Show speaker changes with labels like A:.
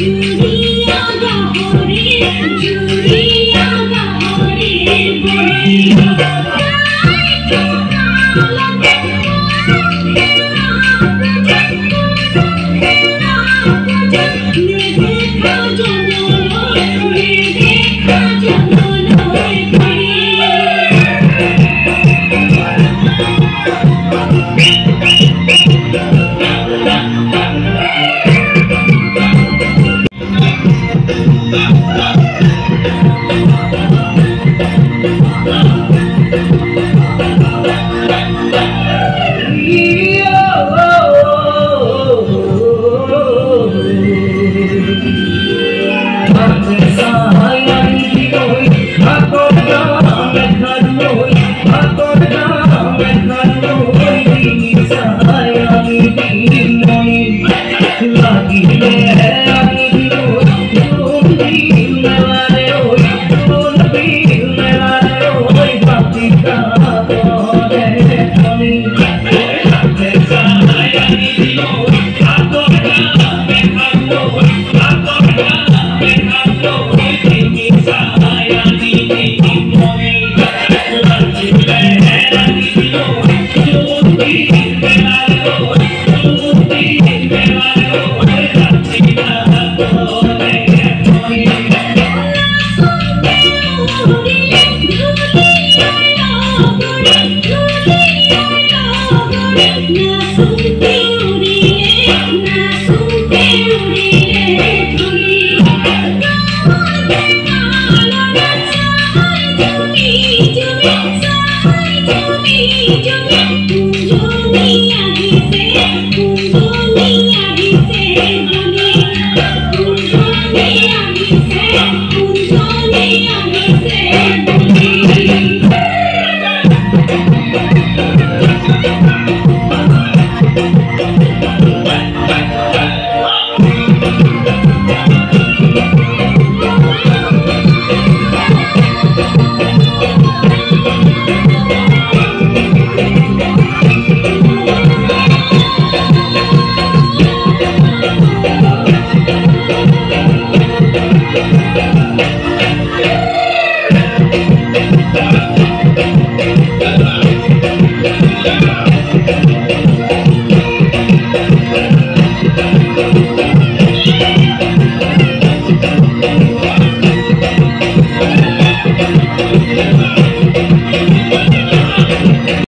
A: জুড়িয়া গহরে Get me a Thank you.